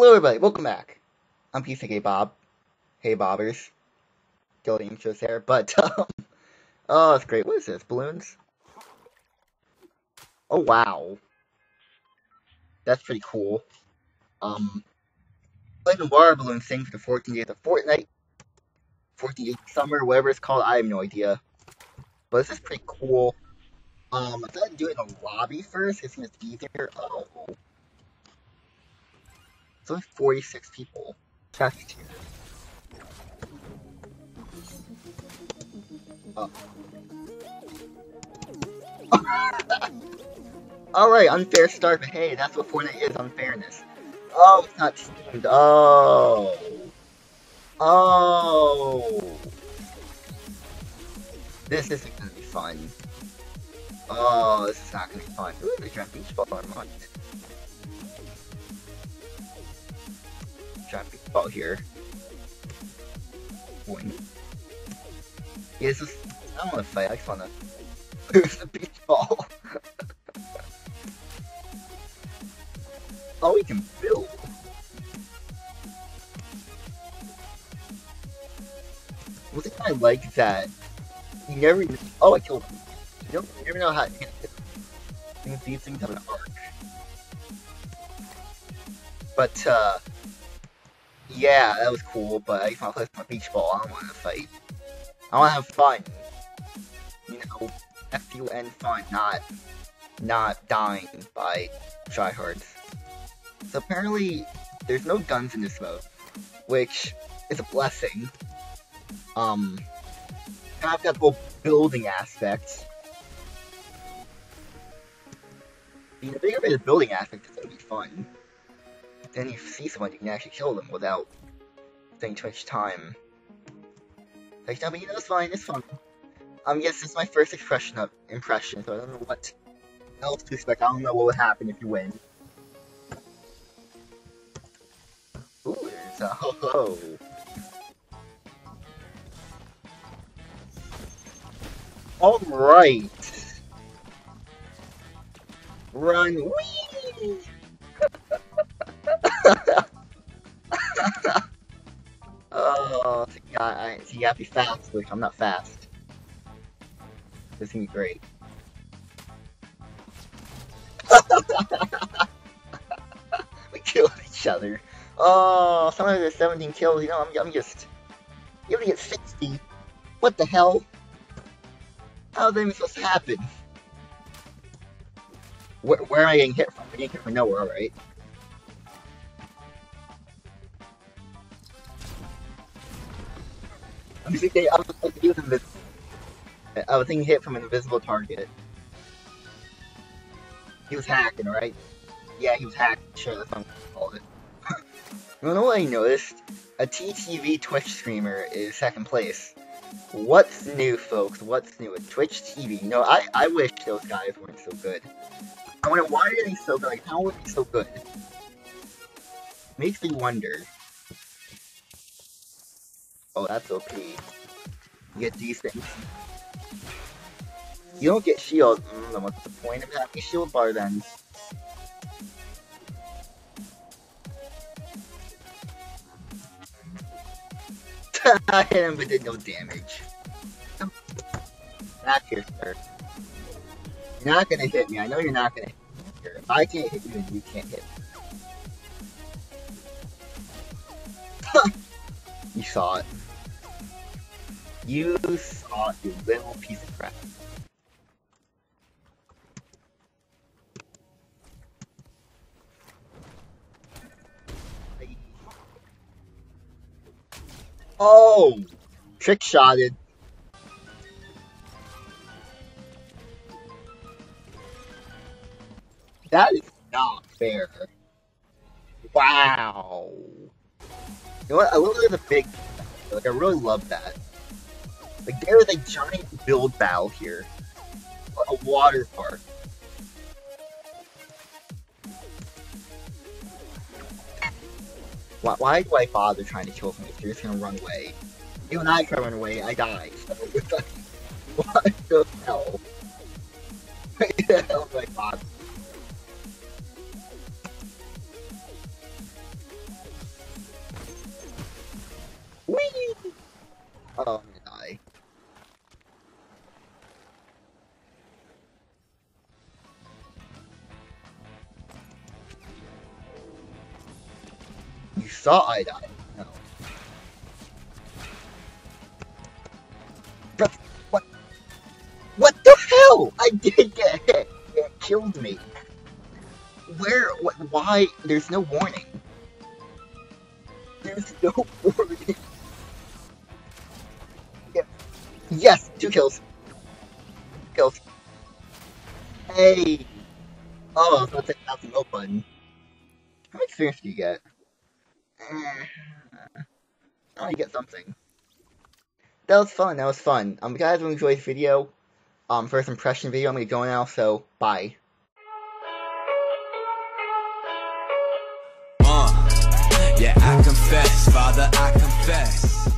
Hello everybody, welcome back. I'm PCK Bob. Hey Bobbers. Still the intros there, but um, oh, it's great. What is this? Balloons? Oh wow, that's pretty cool. Um, playing the water balloon thing for the 14 days of Fortnite, 14 days of summer, whatever it's called. I have no idea, but this is pretty cool. Um, I thought I'd do it in the lobby first. It seems easier. Oh. It's only 46 people. Here. Oh. Alright, unfair start, but hey, that's what Fortnite is, unfairness. Oh, it's not steamed. Oh. Oh. This isn't gonna be fun. Oh, this is not gonna be fun. Ooh, the giant beach ball Giant beach ball here. Boing. Yeah. I don't wanna fight, I just wanna. Who's the beach ball? oh, we can build. One thing I like that you never. even, Oh, I killed him. You, don't, you never know how to hit it. These things have an arc. But, uh, yeah, that was cool, but I want to play with my beach ball. I don't want to fight. I want to have fun. You know, F-U-N fun, not, not dying by tryhards. So apparently, there's no guns in this mode, which is a blessing. Um, I've got the whole building aspect. The bigger bit of building aspect is gonna be fun. Then you see someone, you can actually kill them without spending too much time. Like, no, but you know, it's fine, it's fun. Um, yes, this is my first expression of impression, so I don't know what else to expect. I don't know what would happen if you win. Ooh, there's a ho ho. Alright. Run. Whee! So you, gotta, be fast, which I'm not fast. This is gonna be great. we killed each other. Oh, someone has 17 kills, you know, I'm, I'm just... You only get 60. What the hell? How's that even supposed to happen? Where, where am I getting hit from? I'm getting hit from nowhere, right? I was thinking he was invisible. I was hit from an invisible target. He was hacking, right? Yeah, he was hacking. Sure, that's what I'm call it. you know what I noticed? A TTV Twitch streamer is second place. What's new, folks? What's new with Twitch TV? No, I, I wish those guys weren't so good. I wonder, why are they so good? Like, how are they so good? Makes me wonder. Oh, that's OP. You get these things. You don't get shield. Mm, what's the point of having shield bar then? I hit him but did no damage. Back here, sir. You're not gonna hit me. I know you're not gonna hit me. If I can't hit you, then you can't hit me. you saw it. You saw you little piece of crap. Oh! Trick shotted. That is not fair. Wow. You know what? I love the big. Like, I really love that. Like there is a giant build bow here. or A water park. Why, why do I bother trying to kill somebody if you're just gonna run away? You and I try to run away, I die. What the hell? yeah, oh my god. Whee! Oh Saw I died. No. What? What the hell? I did get hit. It killed me. Where? Why? There's no warning. There's no warning. Yeah. Yes, two kills. Kills. Hey. Oh, I was about to take the milk button. How much experience do you get? Eh, oh, you get something. That was fun. That was fun. Um, guys, you enjoyed this video, um, first impression video, I'm gonna go now. So, bye. Uh, yeah, I confess, Father, I confess.